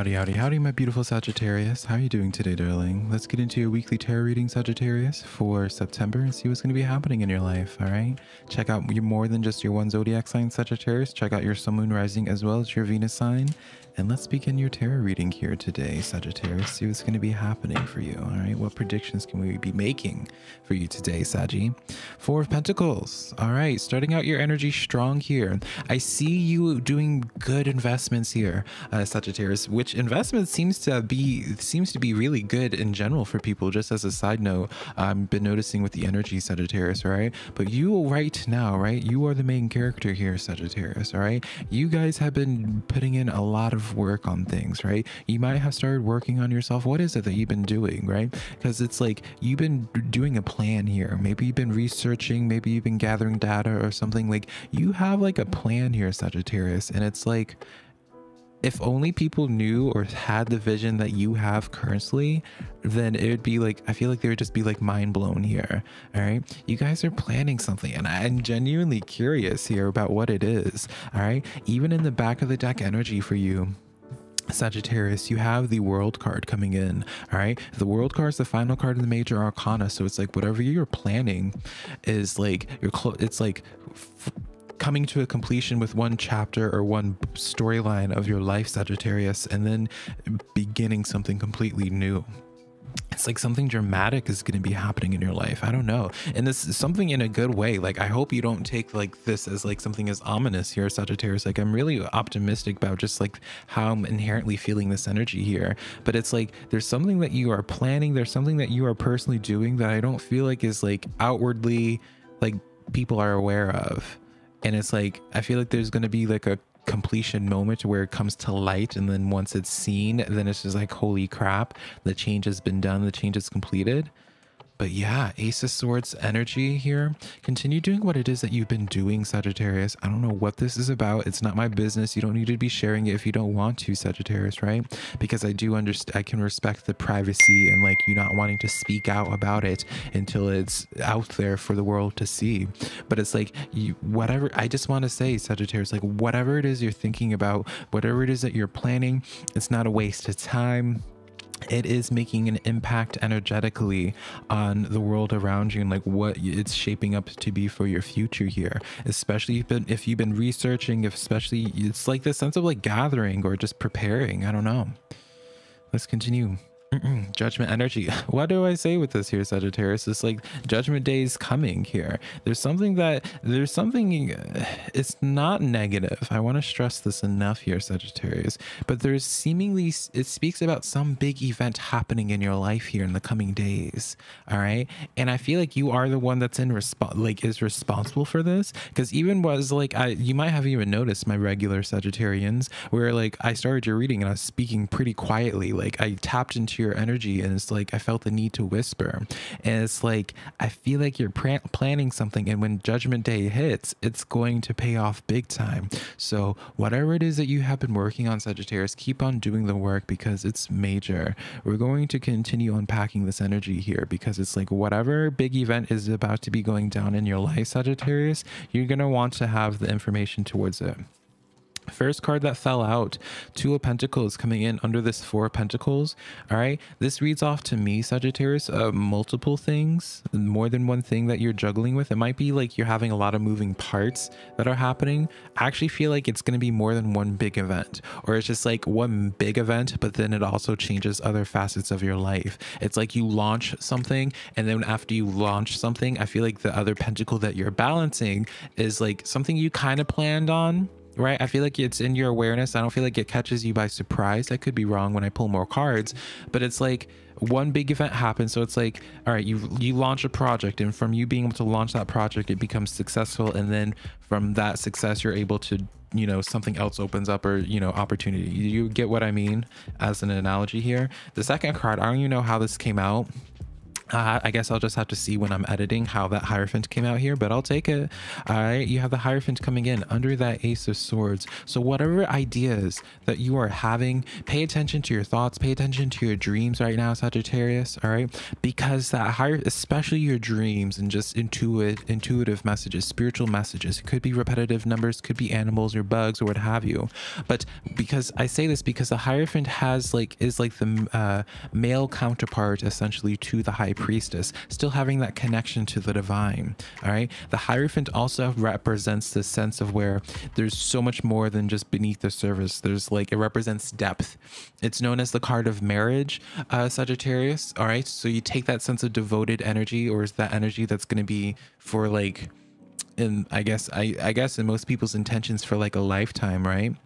Howdy, howdy, howdy, my beautiful Sagittarius. How are you doing today, darling? Let's get into your weekly tarot reading, Sagittarius, for September and see what's going to be happening in your life, all right? Check out your more than just your one zodiac sign, Sagittarius. Check out your sun, moon, rising, as well as your Venus sign. And let's begin your tarot reading here today, Sagittarius. See what's going to be happening for you, all right? What predictions can we be making for you today, Saggy? Four of Pentacles. All right, starting out your energy strong here. I see you doing good investments here, uh, Sagittarius, which investment seems to be seems to be really good in general for people. Just as a side note, I've been noticing with the energy, Sagittarius, right? But you right now, right? You are the main character here, Sagittarius, all right? You guys have been putting in a lot of work on things, right? You might have started working on yourself. What is it that you've been doing, right? Because it's like you've been doing a plan here. Maybe you've been researching, maybe you've been gathering data or something. Like you have like a plan here, Sagittarius, and it's like if only people knew or had the vision that you have currently, then it would be like, I feel like they would just be like mind blown here. All right. You guys are planning something, and I'm genuinely curious here about what it is. All right. Even in the back of the deck energy for you. Sagittarius, you have the world card coming in. All right. The world card is the final card in the major arcana. So it's like whatever you're planning is like, you're close. It's like coming to a completion with one chapter or one storyline of your life, Sagittarius, and then beginning something completely new it's like something dramatic is going to be happening in your life. I don't know. And this is something in a good way. Like, I hope you don't take like this as like something as ominous here, Sagittarius. Like, I'm really optimistic about just like how I'm inherently feeling this energy here. But it's like there's something that you are planning, there's something that you are personally doing that I don't feel like is like outwardly like people are aware of and it's like i feel like there's going to be like a completion moment where it comes to light and then once it's seen then it's just like holy crap the change has been done the change is completed but yeah, Ace of Swords energy here. Continue doing what it is that you've been doing, Sagittarius. I don't know what this is about. It's not my business. You don't need to be sharing it if you don't want to, Sagittarius, right? Because I do understand, I can respect the privacy and like you not wanting to speak out about it until it's out there for the world to see. But it's like, you, whatever, I just want to say, Sagittarius, like whatever it is you're thinking about, whatever it is that you're planning, it's not a waste of time it is making an impact energetically on the world around you and like what it's shaping up to be for your future here. Especially if, if you've been researching if especially it's like this sense of like gathering or just preparing. I don't know. Let's continue judgment energy. What do I say with this here, Sagittarius? It's like judgment day is coming here. There's something that there's something. Uh, it's not negative. I want to stress this enough here, Sagittarius. But there's seemingly it speaks about some big event happening in your life here in the coming days. All right, and I feel like you are the one that's in response, like is responsible for this. Because even was like I, you might have even noticed my regular Sagittarians, where like I started your reading and I was speaking pretty quietly. Like I tapped into your energy and it's like i felt the need to whisper. And it's like i feel like you're planning something and when judgment day hits it's going to pay off big time. So whatever it is that you have been working on sagittarius keep on doing the work because it's major. We're going to continue unpacking this energy here because it's like whatever big event is about to be going down in your life sagittarius you're going to want to have the information towards it First card that fell out, Two of Pentacles coming in under this Four of Pentacles. All right, this reads off to me, Sagittarius, uh, multiple things, more than one thing that you're juggling with. It might be like you're having a lot of moving parts that are happening. I actually feel like it's going to be more than one big event, or it's just like one big event, but then it also changes other facets of your life. It's like you launch something, and then after you launch something, I feel like the other pentacle that you're balancing is like something you kind of planned on right? I feel like it's in your awareness. I don't feel like it catches you by surprise. I could be wrong when I pull more cards, but it's like one big event happens. So it's like, all right, you you launch a project, and from you being able to launch that project, it becomes successful, and then from that success, you're able to you know something else opens up or you know opportunity you get what i mean as an analogy here the second card i don't even know how this came out uh, I guess I'll just have to see when I'm editing how that Hierophant came out here, but I'll take it. All right, you have the Hierophant coming in under that Ace of Swords. So whatever ideas that you are having, pay attention to your thoughts, pay attention to your dreams right now, Sagittarius. All right, because that higher, especially your dreams and just intuit, intuitive messages, spiritual messages. It could be repetitive numbers, could be animals or bugs or what have you. But because I say this because the Hierophant has like is like the uh, male counterpart essentially to the High priestess, still having that connection to the divine. All right. The Hierophant also represents the sense of where there's so much more than just beneath the surface. There's like, it represents depth. It's known as the card of marriage, uh, Sagittarius. All right. So you take that sense of devoted energy, or is that energy that's going to be for like, in I guess I, I guess in most people's intentions for like a lifetime, right?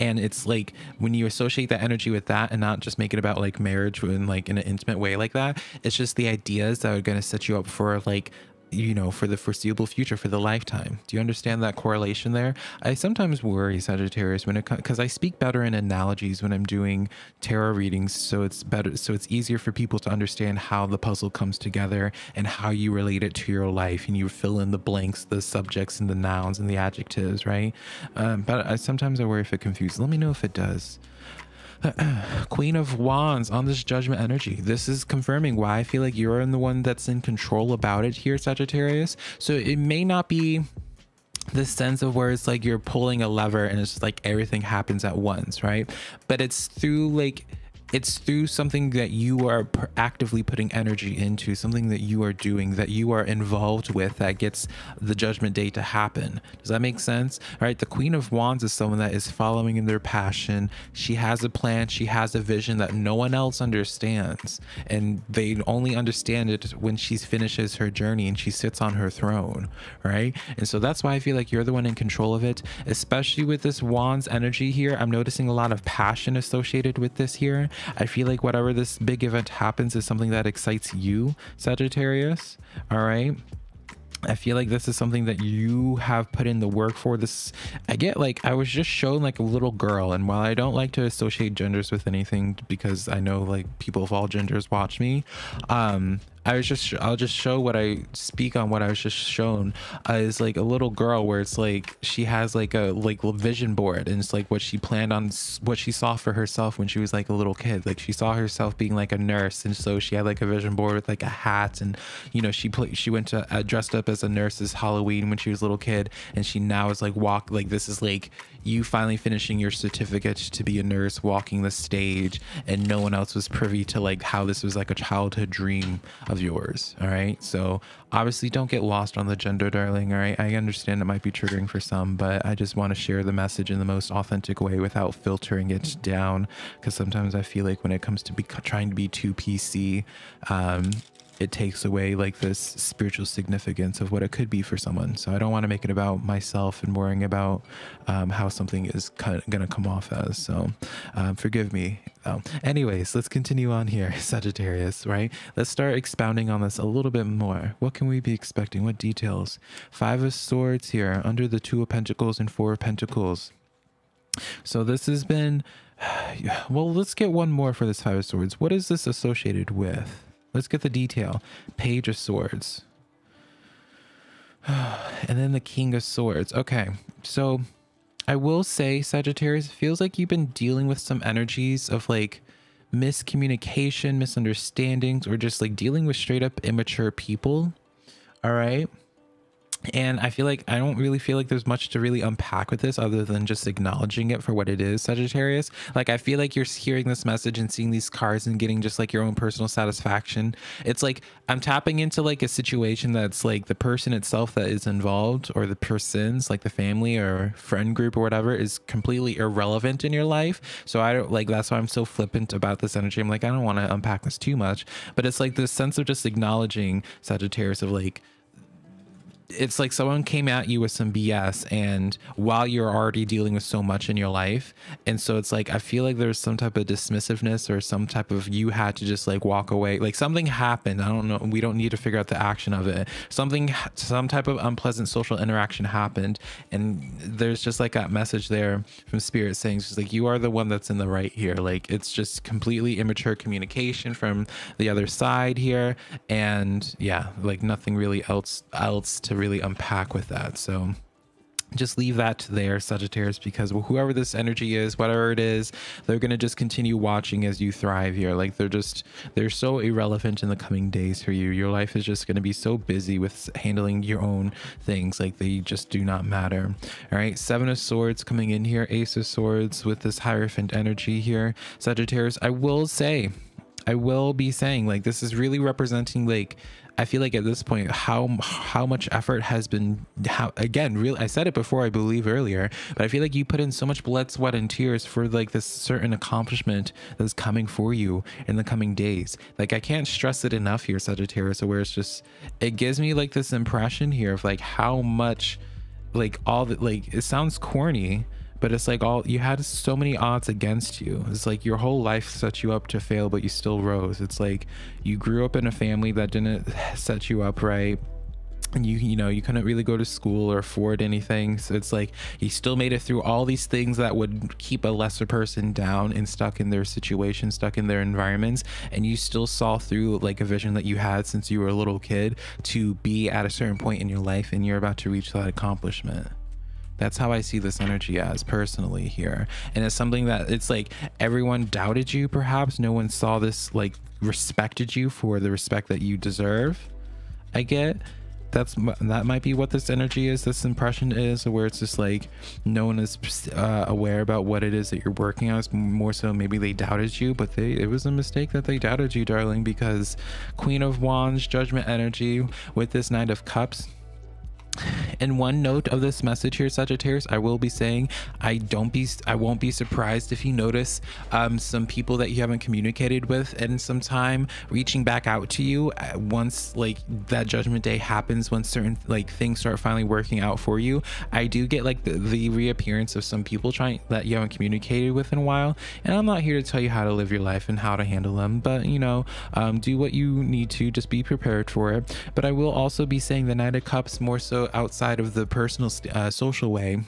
And it's like when you associate that energy with that and not just make it about like marriage in like in an intimate way like that it's just the ideas that are going to set you up for like you know, for the foreseeable future, for the lifetime. Do you understand that correlation there? I sometimes worry, Sagittarius, when it because I speak better in analogies when I'm doing tarot readings, so it's better, so it's easier for people to understand how the puzzle comes together and how you relate it to your life, and you fill in the blanks, the subjects, and the nouns and the adjectives, right? Um, but I, sometimes I worry if it confuses. Let me know if it does. Queen of Wands on this judgment energy. This is confirming why I feel like you're in the one that's in control about it here, Sagittarius. So it may not be the sense of where it's like you're pulling a lever and it's like everything happens at once, right? But it's through like it's through something that you are actively putting energy into, something that you are doing, that you are involved with, that gets the judgment day to happen. Does that make sense? All right. The Queen of Wands is someone that is following in their passion. She has a plan, she has a vision that no one else understands. And they only understand it when she finishes her journey and she sits on her throne. Right. And so that's why I feel like you're the one in control of it, especially with this Wands energy here. I'm noticing a lot of passion associated with this here. I feel like whatever this big event happens is something that excites you, Sagittarius. All right. I feel like this is something that you have put in the work for. This, I get like, I was just shown like a little girl. And while I don't like to associate genders with anything because I know like people of all genders watch me, um, I was just I'll just show what I speak on what I was just shown uh, is like a little girl where it's like she has like a like vision board and it's like what she planned on what she saw for herself when she was like a little kid. Like she saw herself being like a nurse and so she had like a vision board with like a hat and you know she played she went to uh, dressed up as a nurse's Halloween when she was a little kid and she now is like walk like this is like you finally finishing your certificate to be a nurse walking the stage and no one else was privy to like how this was like a childhood dream of yours all right? So obviously don't get lost on the gender darling all right? I understand it might be triggering for some but i just want to share the message in the most authentic way without filtering it down because sometimes i feel like when it comes to be trying to be too pc um, it takes away like this spiritual significance of what it could be for someone. So I don't want to make it about myself and worrying about um, how something is going to come off as. So um, forgive me. Oh. Anyways, let's continue on here, Sagittarius, right? Let's start expounding on this a little bit more. What can we be expecting? What details? Five of Swords here, under the Two of Pentacles and Four of Pentacles. So this has been, well, let's get one more for this Five of Swords. What is this associated with? Let's get the detail. Page of Swords. and then the King of Swords. Okay, so I will say, Sagittarius, feels like you've been dealing with some energies of like miscommunication, misunderstandings, or just like dealing with straight up immature people. All right and I feel like I don't really feel like there's much to really unpack with this other than just acknowledging it for what it is, Sagittarius. Like, I feel like you're hearing this message and seeing these cards and getting just like your own personal satisfaction. It's like I'm tapping into like a situation that's like the person itself that is involved or the persons, like the family or friend group or whatever, is completely irrelevant in your life. So I don't like that's why I'm so flippant about this energy. I'm like, I don't want to unpack this too much, but it's like this sense of just acknowledging Sagittarius of like, it's like someone came at you with some BS and while you're already dealing with so much in your life. And so it's like, I feel like there's some type of dismissiveness or some type of you had to just like walk away. Like something happened. I don't know. We don't need to figure out the action of it. Something, some type of unpleasant social interaction happened. And there's just like that message there from spirit saying, just like, you are the one that's in the right here. Like it's just completely immature communication from the other side here. And yeah, like nothing really else, else to really unpack with that. So just leave that there sagittarius because whoever this energy is whatever it is they're going to just continue watching as you thrive here. Like they're just they're so irrelevant in the coming days for you. Your life is just going to be so busy with handling your own things. Like they just do not matter. All right seven of swords coming in here ace of swords with this hierophant energy here. Sagittarius i will say I will be saying like this is really representing like I feel like at this point how how much effort has been how again real I said it before I believe earlier but I feel like you put in so much blood sweat and tears for like this certain accomplishment that's coming for you in the coming days. Like I can't stress it enough here Sagittarius where it's just it gives me like this impression here of like how much like all the like it sounds corny but it's like all you had so many odds against you. It's like your whole life set you up to fail but you still rose. It's like you grew up in a family that didn't set you up right. And you you know you couldn't really go to school or afford anything. So it's like you still made it through all these things that would keep a lesser person down and stuck in their situation stuck in their environments. And you still saw through like a vision that you had since you were a little kid to be at a certain point in your life and you're about to reach that accomplishment that's how I see this energy as personally here. And it's something that it's like everyone doubted you, perhaps. No one saw this, like, respected you for the respect that you deserve. I get that's that might be what this energy is this impression is where it's just like no one is uh, aware about what it is that you're working on it's more so maybe they doubted you but they it was a mistake that they doubted you darling because queen of wands judgment energy with this knight of cups in one note of this message here sagittarius i will be saying i don't be i won't be surprised if you notice um, some people that you haven't communicated with in some time reaching back out to you uh, once like that judgment day happens when certain like things start finally working out for you. I do get like the, the reappearance of some people trying that you haven't communicated with in a while and i'm not here to tell you how to live your life and how to handle them but you know um, do what you need to just be prepared for it. But i will also be saying the knight of cups more so outside of the personal uh, social way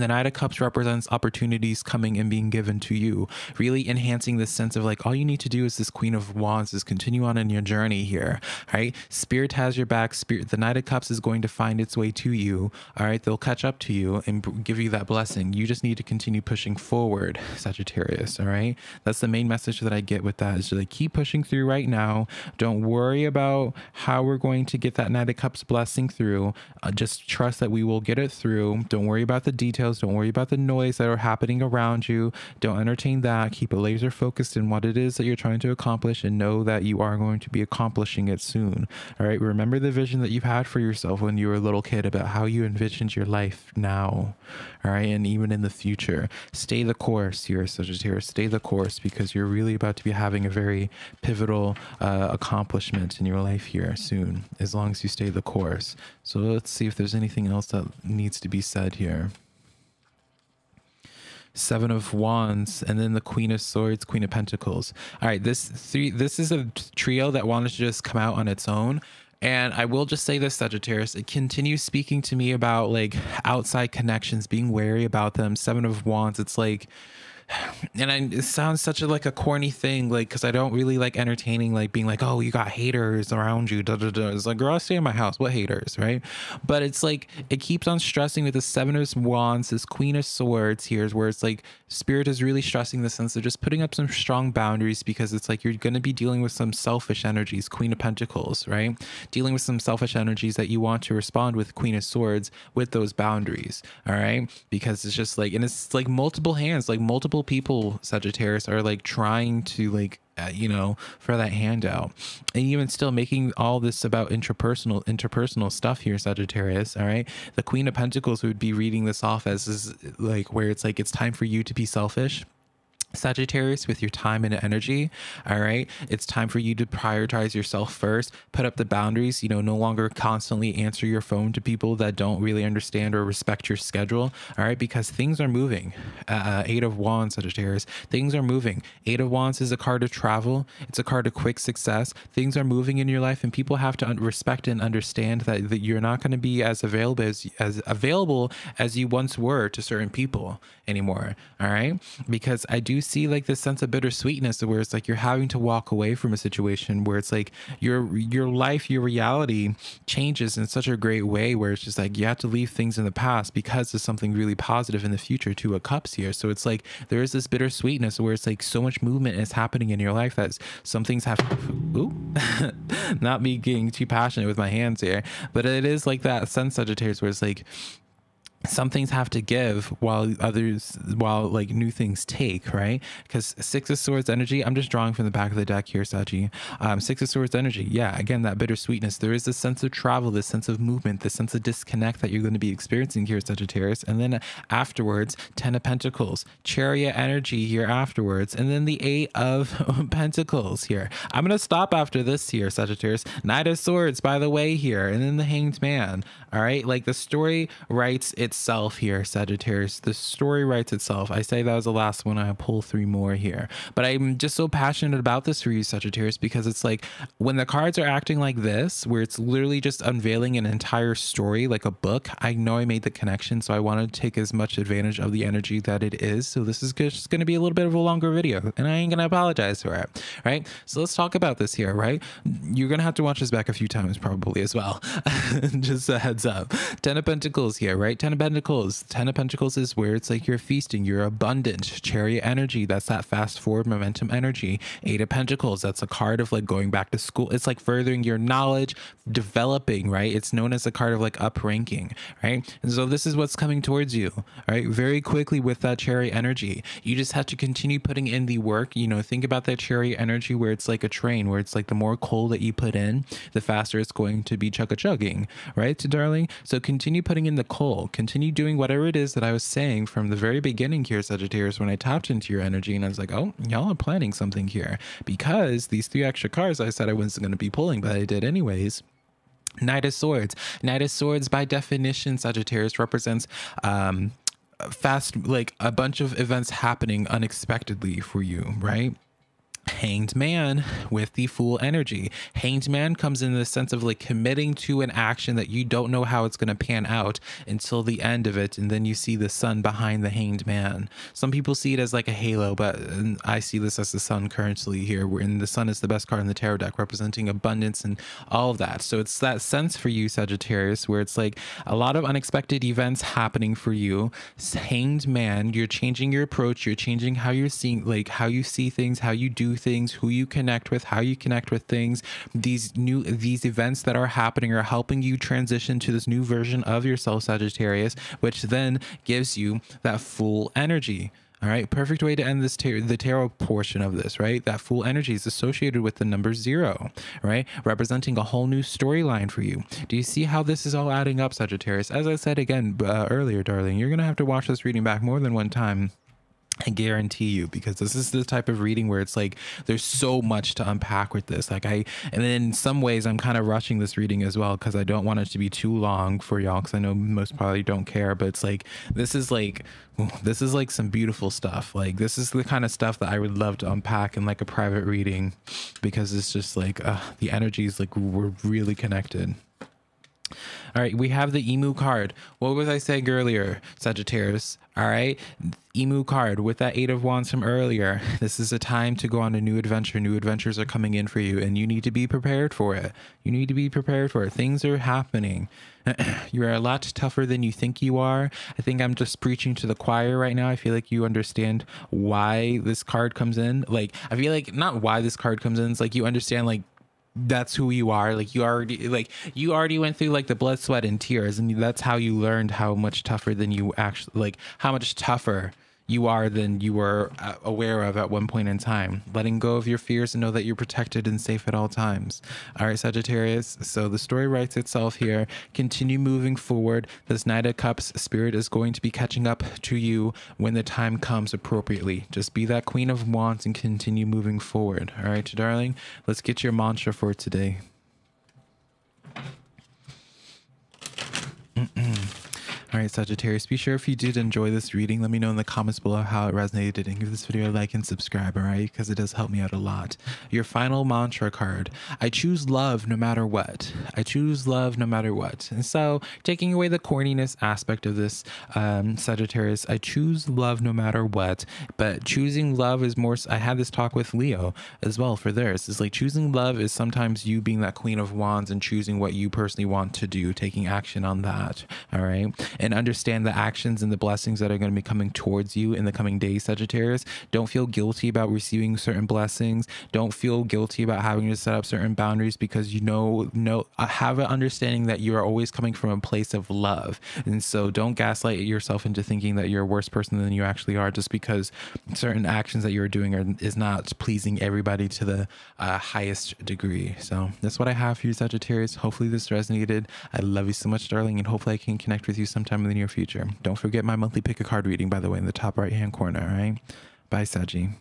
the Knight of Cups represents opportunities coming and being given to you, really enhancing this sense of like all you need to do is this Queen of Wands is continue on in your journey here, right? Spirit has your back. Spirit, the Knight of Cups is going to find its way to you. All right, they'll catch up to you and give you that blessing. You just need to continue pushing forward, Sagittarius. All right, that's the main message that I get with that is to like keep pushing through right now. Don't worry about how we're going to get that Knight of Cups blessing through. Uh, just trust that we will get it through. Don't worry about the details details. Don't worry about the noise that are happening around you. Don't entertain that. Keep a laser focused in what it is that you're trying to accomplish and know that you are going to be accomplishing it soon. All right. Remember the vision that you've had for yourself when you were a little kid about how you envisioned your life now. All right. And even in the future, stay the course here, Sagittarius. Stay the course because you're really about to be having a very pivotal uh, accomplishment in your life here soon, as long as you stay the course. So let's see if there's anything else that needs to be said here. Seven of Wands, and then the Queen of Swords, Queen of Pentacles. All right, this three this is a trio that wanted to just come out on its own. And I will just say this, Sagittarius, it continues speaking to me about like outside connections, being wary about them. Seven of Wands, it's like and I, it sounds such a like a corny thing, like because I don't really like entertaining, like being like, oh, you got haters around you. Da, da, da. It's like, girl, I stay in my house. What haters, right? But it's like it keeps on stressing with the Seven of Wands, this Queen of Swords here, where it's like Spirit is really stressing the sense of just putting up some strong boundaries because it's like you're going to be dealing with some selfish energies, Queen of Pentacles, right? Dealing with some selfish energies that you want to respond with Queen of Swords with those boundaries, all right? Because it's just like, and it's like multiple hands, like multiple people sagittarius are like trying to like uh, you know for that handout. And even still making all this about interpersonal interpersonal stuff here sagittarius all right? The queen of pentacles would be reading this off as is like where it's like it's time for you to be selfish Sagittarius, with your time and energy, all right, it's time for you to prioritize yourself first, put up the boundaries, you know, no longer constantly answer your phone to people that don't really understand or respect your schedule, all right, because things are moving. Uh, Eight of Wands, Sagittarius, things are moving. Eight of Wands is a card of travel, it's a card of quick success. Things are moving in your life, and people have to respect and understand that, that you're not going to be as available as, as available as you once were to certain people anymore, all right, because I do see like this sense of bittersweetness where it's like you're having to walk away from a situation where it's like your your life, your reality changes in such a great way where it's just like you have to leave things in the past because there's something really positive in the future Two of Cups here. So it's like there is this bittersweetness where it's like so much movement is happening in your life that some things have ooh, not me getting too passionate with my hands here, but it is like that sense Sagittarius where it's like some things have to give while others while like new things take right? Because six of swords energy i'm just drawing from the back of the deck here saji. Um, six of swords energy yeah again that bittersweetness. There is this sense of travel this sense of movement this sense of disconnect that you're going to be experiencing here sagittarius. And then afterwards ten of pentacles chariot energy here afterwards. And then the eight of pentacles here. I'm going to stop after this here sagittarius. Knight of swords by the way here. And then the hanged man all right? Like the story writes it itself here, Sagittarius. The story writes itself. I say that was the last one. I pull three more here. But I'm just so passionate about this for you, Sagittarius, because it's like when the cards are acting like this, where it's literally just unveiling an entire story like a book, I know I made the connection. So I want to take as much advantage of the energy that it is. So this is just going to be a little bit of a longer video, and I ain't going to apologize for it. Right. So let's talk about this here, right? You're going to have to watch this back a few times probably as well. just a heads up. Ten of Pentacles here, right? Ten of Pentacles. Ten of Pentacles is where it's like you're feasting, you're abundant. Chariot energy, that's that fast forward momentum energy. Eight of Pentacles, that's a card of like going back to school. It's like furthering your knowledge, developing, right? It's known as a card of like upranking, right? And so this is what's coming towards you, right? Very quickly with that chariot energy. You just have to continue putting in the work. You know, think about that chariot energy where it's like a train, where it's like the more coal that you put in, the faster it's going to be chug a chugging, right, darling? So continue putting in the coal, continue continue doing whatever it is that I was saying from the very beginning here, Sagittarius, when I tapped into your energy and I was like, oh, y'all are planning something here because these three extra cards I said I wasn't going to be pulling, but I did anyways. Knight of Swords. Knight of Swords, by definition, Sagittarius represents um, fast, like a bunch of events happening unexpectedly for you, right? Hanged Man with the Fool energy. Hanged Man comes in the sense of like committing to an action that you don't know how it's going to pan out until the end of it, and then you see the sun behind the Hanged Man. Some people see it as like a halo, but um, I see this as the sun currently here, wherein the sun is the best card in the tarot deck, representing abundance and all of that. So it's that sense for you, Sagittarius, where it's like a lot of unexpected events happening for you. Hanged Man, you're changing your approach, you're changing how you're seeing, like how you see things, how you do things, who you connect with, how you connect with things. These new these events that are happening are helping you transition to this new version of yourself, Sagittarius, which then gives you that Fool energy. All right, perfect way to end this tar- the tarot portion of this, right? That Fool energy is associated with the number zero, right? Representing a whole new storyline for you. Do you see how this is all adding up, Sagittarius? As I said again uh, earlier, darling, you're gonna have to watch this reading back more than one time I guarantee you, because this is the type of reading where it's like there's so much to unpack with this. Like I, and then in some ways, I'm kind of rushing this reading as well because I don't want it to be too long for y'all. Because I know most probably don't care, but it's like this is like this is like some beautiful stuff. Like this is the kind of stuff that I would love to unpack in like a private reading because it's just like uh, the energies like we're really connected. All right, we have the emu card. What was I saying earlier, Sagittarius? All right, emu card with that eight of wands from earlier. This is a time to go on a new adventure. New adventures are coming in for you, and you need to be prepared for it. You need to be prepared for it. Things are happening. you are a lot tougher than you think you are. I think I'm just preaching to the choir right now. I feel like you understand why this card comes in. Like, I feel like not why this card comes in. It's like you understand, like, that's who you are. Like you already like you already went through like the blood sweat and tears and that's how you learned how much tougher than you actually like how much tougher you are than you were uh, aware of at one point in time. Letting go of your fears and know that you're protected and safe at all times. All right, Sagittarius. So the story writes itself here. Continue moving forward. This Knight of Cups spirit is going to be catching up to you when the time comes appropriately. Just be that Queen of Wands and continue moving forward. All right, darling. Let's get your mantra for today. All right, Sagittarius, be sure if you did enjoy this reading, let me know in the comments below how it resonated and give this video a like and subscribe, all right? Because it does help me out a lot. Your final mantra card I choose love no matter what. I choose love no matter what. And so, taking away the corniness aspect of this, um, Sagittarius, I choose love no matter what. But choosing love is more, I had this talk with Leo as well for theirs. It's like choosing love is sometimes you being that Queen of Wands and choosing what you personally want to do, taking action on that, all right? and understand the actions and the blessings that are going to be coming towards you in the coming days, Sagittarius. Don't feel guilty about receiving certain blessings. Don't feel guilty about having to set up certain boundaries because you know, know, uh, have an understanding that you are always coming from a place of love. And so don't gaslight yourself into thinking that you're a worse person than you actually are just because certain actions that you're doing are, is not pleasing everybody to the uh, highest degree. So that's what I have for you, Sagittarius. Hopefully this resonated. I love you so much, darling, and hopefully I can connect with you sometime sometime in the near future. Don't forget my monthly pick a card reading, by the way, in the top right hand corner. All right. Bye, Saji.